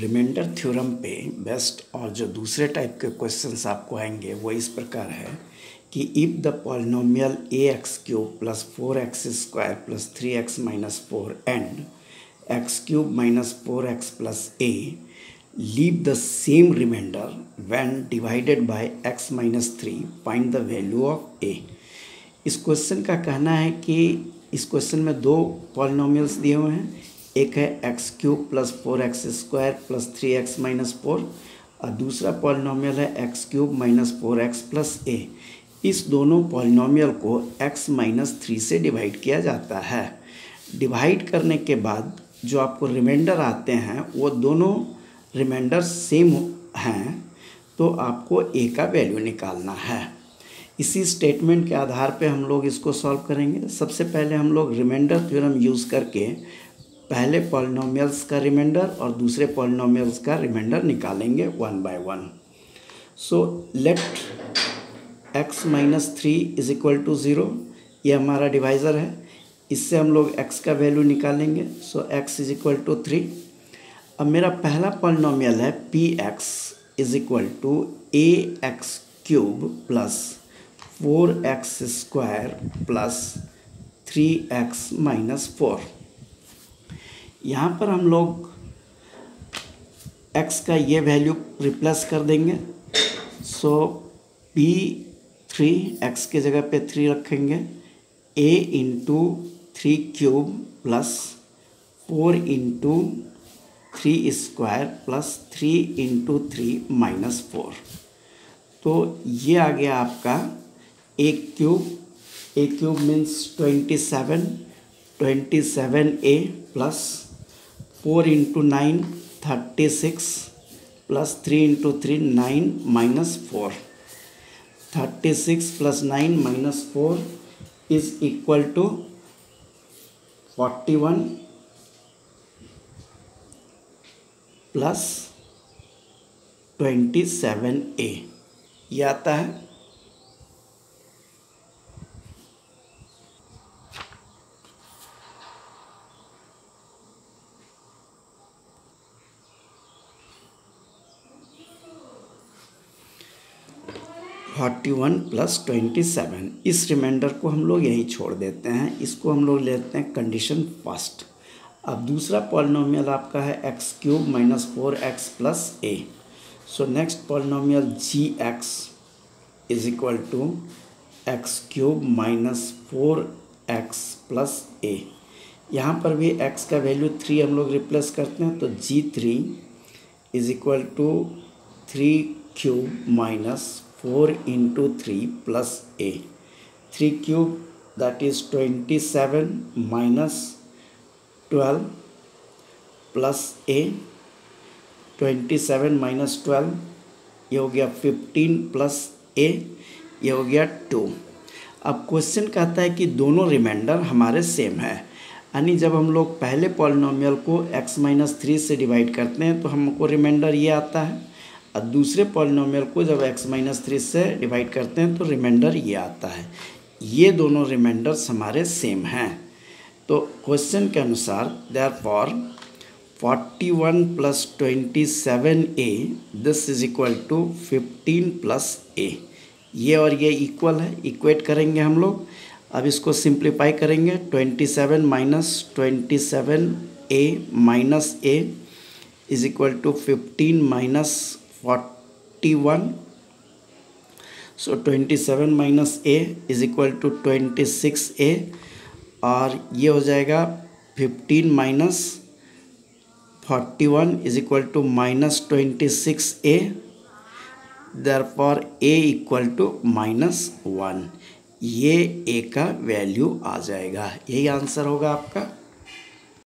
Remainder theorem पे best और जो दूसरे टाइप के क्वेश्चंस आपको आएँगे, वो इस प्रकार है कि if the polynomial a x cube plus four x square plus three x minus four and x cube minus four x plus a leave the same remainder when divided by x minus three find the value of a इस question का कहना है कि इस question में दो polynomials दिए हुए हैं। एक है x cube plus four x square plus three x minus four और दूसरा पॉलिनोमियल है x cube minus four x plus a इस दोनों पॉलिनोमियल को एक्स माइनस थ्री से डिवाइड किया जाता है। डिवाइड करने के बाद जो आपको रिमाइंडर आते हैं, वो दोनों रिमाइंडर सेम हैं तो आपको ए का वैल्यू निकालना है। इसी स्टेटमेंट के आधार पे हम लोग इसको सॉल्व करेंगे। सबसे पहले हम लोग रिमाइंडर थ्योरम यूज़ करके पहले पॉलिनोमियल्स का रिमाइंडर और दूसरे पॉलिनोमियल्स का रिमाइंडर निकालेंगे one by one so let x minus three is equal to zero ये हमारा डिवाइज़र है। इससे हम लोग एक्स का वैल्यू निकालेंगे। So x is equal to three अब मेरा पहला पॉलिनोमियल है p x is equal to a x cube plus four x square plus three x minus four यहाँ पर हम लोग x का ये वैल्यू रिप्लेस कर देंगे। सो पी थ्री एक्स के जगह पे थ्री रखेंगे। A into three cube plus four into three square plus three into three minus four तो ये आ गया आपका a cube a cube means twenty seven twenty seven a plus four into nine thirty six plus three into three nine minus four. Thirty six plus nine minus four is equal to forty one plus twenty seven a. ये आता है forty one plus twenty seven इस remainder को हम लोग यहीं छोड़ देते हैं। इसको हम लोग लेते हैं कंडीशन फ़र्स्ट अब दूसरा पॉलिनोमियल आपका है x cube minus four x plus a so next polynomial g x is equal to x cube minus four x plus a यहाँ पर भी एक्स का वैल्यू थ्री हम लोग रिप्लेस करते हैं तो g three is equal to three cube minus four into three plus a three cube that is twenty seven minus twelve plus a twenty seven minus twelve ये हो गया fifteen plus ए ये हो गया टू अब क्वेश्चन कहता है कि दोनों रिमाइंडर हमारे सेम है। यानी जब हम लोग पहले पॉलिनोमियल को x माइनस थ्री से डिवाइड करते हैं तो हमको रिमाइंडर ये आता है। और दूसरे पॉलिनोमियल को जब x माइनस थ्री से डिवाइड करते हैं तो रिमाइंडर ये आता है। ये दोनों रिमाइंडर्स हमारे सेम हैं। तो क्वेश्चन के अनुसार therefore forty one plus twenty seven a this is equal to fifteen plus a ये और ये इक्वल है इक्वेट करेंगे हम लोग। अब इसको सिंप्लीफाई करेंगे। Twenty seven minus twenty seven a minus a is equal to fifteen minus forty one so twenty seven minus a is equal to twenty six a और ये हो जाएगा fifteen minus forty one is equal to minus twenty six a for a equal to minus one ये ए का value आ जाएगा। यही answer होगा आपका।